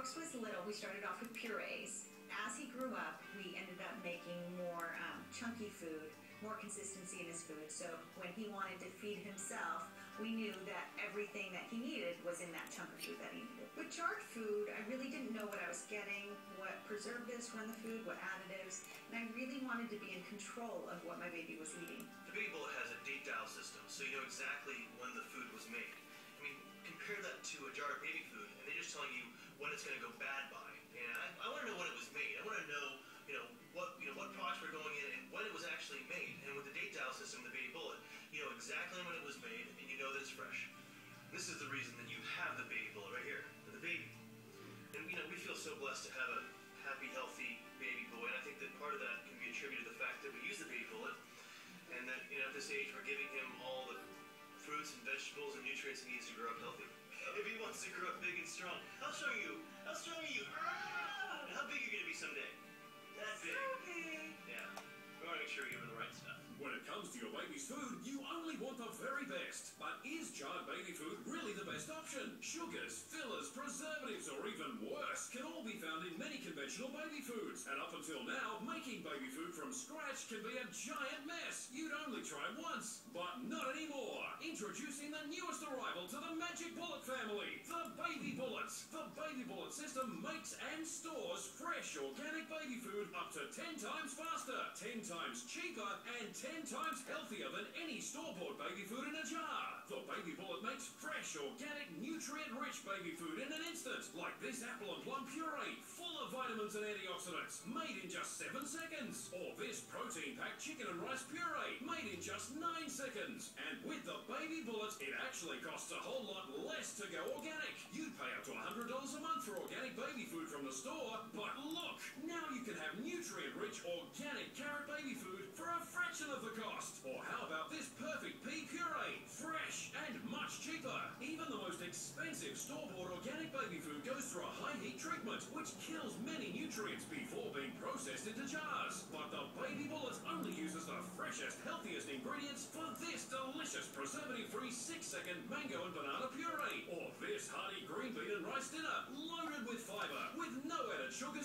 Brooks was little, we started off with purees. As he grew up, we ended up making more um, chunky food, more consistency in his food. So when he wanted to feed himself, we knew that everything that he needed was in that chunk of food that he needed. With jarred food, I really didn't know what I was getting, what preservatives were in the food, what additives, and I really wanted to be in control of what my baby was eating. It's going to go bad by. And I, I want to know when it was made. I want to know, you know, what you know what products were going in and when it was actually made. And with the date dial system, the Baby Bullet, you know exactly when it was made, and you know that it's fresh. This is the reason that you have the Baby Bullet right here, for the baby. And you know, we feel so blessed to have a happy, healthy baby boy, and I think that part of that can be attributed to the fact that we use the Baby Bullet, and that you know at this age we're giving him all the fruits and vegetables and nutrients he needs to grow up healthy. If he wants to grow up big and strong, how strong are you? How strong are you? Ah! How big are you gonna be someday? That big. So big. Yeah. We want to make sure we give him the right stuff. When it comes to your baby's food, you only want the very best. But is jarred baby food really the best option? Sugars, fillers, preservatives, or even worse can conventional baby foods. And up until now, making baby food from scratch can be a giant mess. You'd only try once, but not anymore. Introducing the newest arrival to the Magic Bullet family, the Baby Bullets. The Baby Bullet system makes and stores fresh organic baby food up to 10 times faster, 10 times cheaper, and 10 times healthier than any store-bought baby food in a jar. The Baby Bullet makes fresh, organic, nutrient-rich baby food in an instant, like this apple and plum puree, vitamins and antioxidants, made in just 7 seconds. Or this protein-packed chicken and rice puree, made in just 9 seconds. And with the Baby bullet, it actually costs a whole lot less to go organic. You'd pay up to $100 a month for organic baby food from the store, but look, now you can have nutrient-rich, organic carrot baby food for a fraction of the cost. Baby food goes through a high heat treatment, which kills many nutrients before being processed into jars. But the Baby Bullets only uses the freshest, healthiest ingredients for this delicious preservative-free 6-second mango and banana puree. Or this hearty green bean and rice dinner, loaded with fiber, with no added sugars